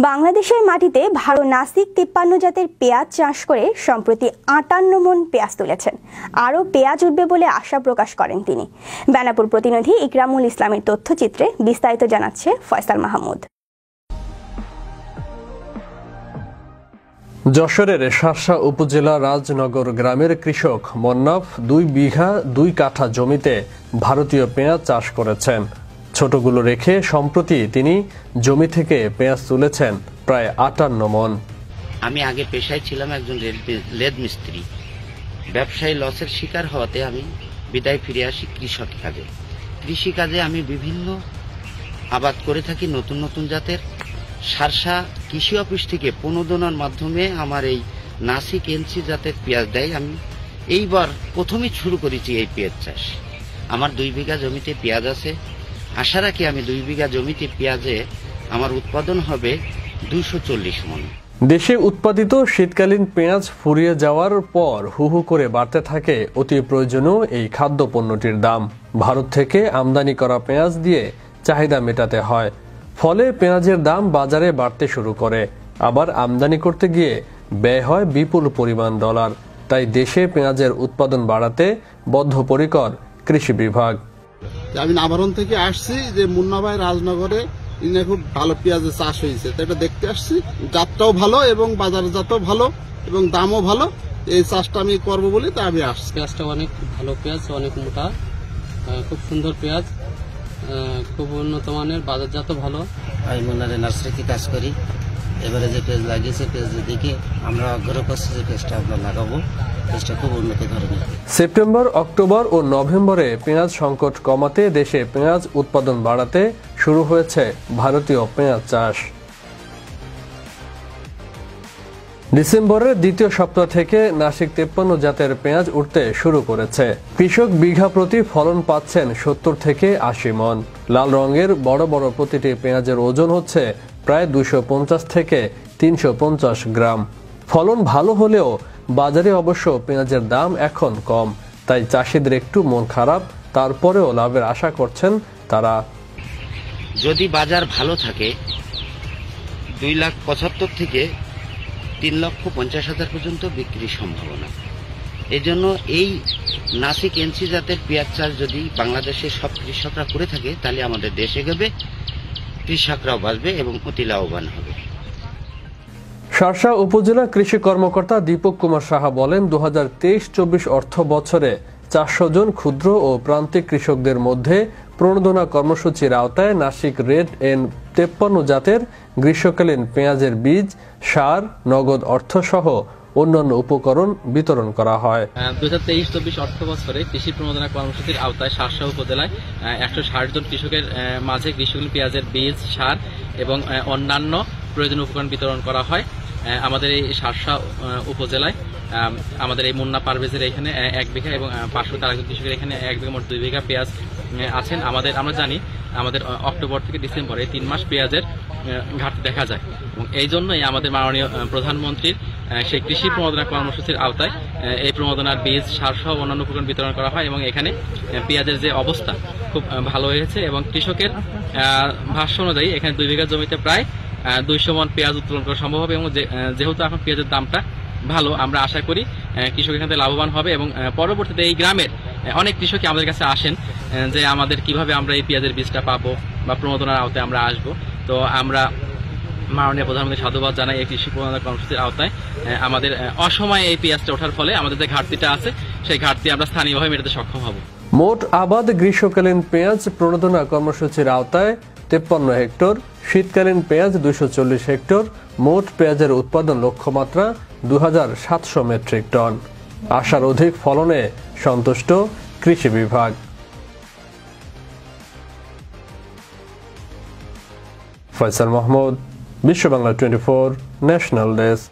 বাংলাদেশের মাটিতে ভালো নাসিক তিপ্পান্ন জাতের পেঁয়াজ চাষ করে সম্প্রতি আটান্ন মন পেঁয়াজ তুলেছেন। আরও পেঁয়াজ উঠবে বলে আশা প্রকাশ করেন তিনি। বেনাপুর প্রতিনিধি ইকরামুল ইসলামের তথ্যচিত্রে বিস্তারিত জানাচ্ছে ফয়সাল মাহমুদ। যশোরের শার্শা উপজেলা রাজনগর গ্রামের কৃষক মন্নাফ দুই বিঘা দুই কাঠা জমিতে ভারতীয় পেঁয়াজ চাষ করেছেন। ছোটগুলো রেখে সম্প্রতি তিনি জমি থেকে পেঁয়াজ তুলেছেন প্রায় আটান্ন মন। আমি আগে পেশায় ছিলাম একজন লেদ মিস্ত্রি। ব্যবসায়ী লসের শিকার হওয়াতে আমি বিদায় ফিরে আসি কৃষক কাজে। কৃষিকাজে আমি বিভিন্ন আবাদ করে থাকি নতুন নতুন জাতের। সারসা কৃষি অফিস থেকে প্রণোদনার মাধ্যমে আমার এই নাসিক এনসি জাতের পেঁয়াজ দেয়। আমি এইবার প্রথমেই শুরু করেছি এই পেঁয়াজ চাষ। আমার দুই বিঘা জমিতে পেঁয়াজ আছে। আশা রাখি আমি দুই বিঘা জমিতে পেঁয়াজে আমার উৎপাদন হবে দুইশো চল্লিশ মন। দেশে উৎপাদিত শীতকালীন পেঁয়াজ ফুরিয়ে যাওয়ার পর হু হু করে বাড়তে থাকে, অতি প্রয়োজনীয় এই খাদ্য পণ্যটির দাম। ভারত থেকে আমদানি করা পেঁয়াজ দিয়ে চাহিদা মেটাতে হয়। ফলে পেঁয়াজের দাম বাজারে বাড়তে শুরু করে। আবার আমদানি করতে গিয়ে ব্যয় হয় বিপুল পরিমাণ ডলার। তাই দেশে পেঁয়াজের উৎপাদন বাড়াতে বদ্ধপরিকর কৃষি বিভাগ। আমি নাভারণ থেকে আসছি যে মুন্নাভাই রাজনগরে ইনে খুব ভালো পেঁয়াজের চাষ হয়েছে তো এটা দেখতে আসছি জাতটাও ভালো এবং বাজার জাতও ভালো এবং দামও ভালো। এই চাষটা আমি করব বলে তা আমি আসছি। পেঁয়াজটা অনেক ভালো পেঁয়াজ অনেক মোটা খুব সুন্দর পেঁয়াজ খুব উন্নত মানের বাজারজাত ভালো। আমি মুন্নারে নার্সারিতে কাজ করি। এবারে যে পেজ লাগিয়েছে, পেজ দেখে আমরা আগ্রহ করছি যে পেজটা আমরা লাগাবো, পেজটা খুব উন্নত ধরনের। সেপ্টেম্বর, অক্টোবর ও নভেম্বরে পেঁয়াজ সংকট কমাতে দেশে পেঁয়াজ উৎপাদন বাড়াতে শুরু হয়েছে ভারতীয় পেঁয়াজ চাষ। ডিসেম্বরের দ্বিতীয় সপ্তাহ থেকে নাসিক তেপ্পান্ন জাতের পেঁয়াজ উঠতে শুরু করেছে। কৃষক বিঘা প্রতি ফলন পাচ্ছেন সত্তর থেকে আশি মন। লাল রঙের বড় বড় প্রতিটি পেঁয়াজের ওজন হচ্ছে প্রায় দুশো থেকে তিনশো পঞ্চাশ গ্রাম। ফলন ভালো হলেও বাজারে অবশ্য পেঁয়াজের দাম এখন কম। তাই চাষিদের একটু মন খারাপ, তারপরেও লাভের আশা করছেন তারা। যদি বাজার ভালো থাকে, দুই লাখ পঁচাত্তর থেকে তিন লক্ষ পঞ্চাশ হাজার পর্যন্ত বিক্রির সম্ভাবনা। এই জন্য এই নাসিক এনসি জাতের পেঁয়াজ চাষ যদি বাংলাদেশের সব কৃষকরা করে থাকে, তাহলে আমাদের দেশে এগোবে। কৃষকরাও বাঁচবে এবং অতি লাভবান হবে। শার্শা উপজেলা কৃষি কর্মকর্তা দীপক কুমার সাহা বলেন দু হাজার তেইশ চব্বিশ অর্থ বছরে চারশো জন ক্ষুদ্র ও প্রান্তিক কৃষকদের মধ্যে প্রণোদনা কর্মসূচির আওতায় নাসিক রেড এন তেপ্পান্ন জাতের গ্রীষ্মকালীন পেঁয়াজের বীজ, সার, নগদ অর্থ সহ অন্যান্য উপকরণ বিতরণ করা হয়। দুই হাজার তেইশ চব্বিশ অর্থ বছরে কৃষি প্রণোদনা কর্মসূচির আওতায় সারসা উপজেলায় একশো ষাট জন কৃষকের মাঝে গ্রীষ্মকালীন পেঁয়াজের বীজ, সার এবং অন্যান্য প্রয়োজনীয় উপকরণ বিতরণ করা হয় আমাদের এই সারসা উপজেলায়। আমাদের এই মুন্না পারভেজের এখানে এক বিঘা এবং পার্শ্ববর্তী আরেকজন কৃষকের এখানে এক বিঘা মোট দুই বিঘা পেঁয়াজ আছেন। আমাদের, আমরা জানি আমাদের অক্টোবর থেকে ডিসেম্বর এই তিন মাস পেঁয়াজের ঘাটতি দেখা যায়। এবং এই জন্যই আমাদের মাননীয় প্রধানমন্ত্রীর সেই কৃষি প্রণোদনা কর্মসূচির আওতায় এই প্রণোদনার বীজ, সার সহ অন্যান্য উপকরণ বিতরণ করা হয় এবং এখানে পেঁয়াজের যে অবস্থা খুব ভালো হয়েছে এবং কৃষকের ভাষ্য অনুযায়ী এখানে দুই বিঘা জমিতে প্রায় দুইশো মন পেঁয়াজ উত্তোলন করা সম্ভব হবে এবং যেহেতু এখন পেঁয়াজের দামটা ভালো, আমরা আশা করি কৃষক এখান থেকে লাভবান হবে এবং পরবর্তীতে এই গ্রামের অনেক কৃষকই আমাদের কাছে আসেন যে আমাদের কীভাবে আমরা এই পেঁয়াজের বীজটা পাবো বা প্রণোদনার আওতায় আমরা আসব। তো আমরা মাননীয় প্রধানমন্ত্রী সাধুবাদ জানাই এই কৃষি প্রণোদনা কর্মসূচির আওতায়। আমাদের অসময়ে এই পেঁয়াজটা ওঠার ফলে আমাদের যে ঘাটতিটা আছে, সেই ঘাটতি আমরা স্থানীয়ভাবে মেটাতে সক্ষম হব। মোট আবাদ গ্রীষ্মকালীন পেঁয়াজ প্রণোদনা কর্মসূচির আওতায় তেপ্পান্ন হেক্টর, শীতকালীন পেঁয়াজ চল্লিশ হেক্টর, মোট পেঁয়াজের উৎপাদন লক্ষ্যমাত্রা দু হাজার সাতশো মেট্রিক টন। আশার অধিক ফলনে সন্তুষ্ট কৃষি বিভাগ। Faisal Mahmud Bishwa Bangla twenty four national desk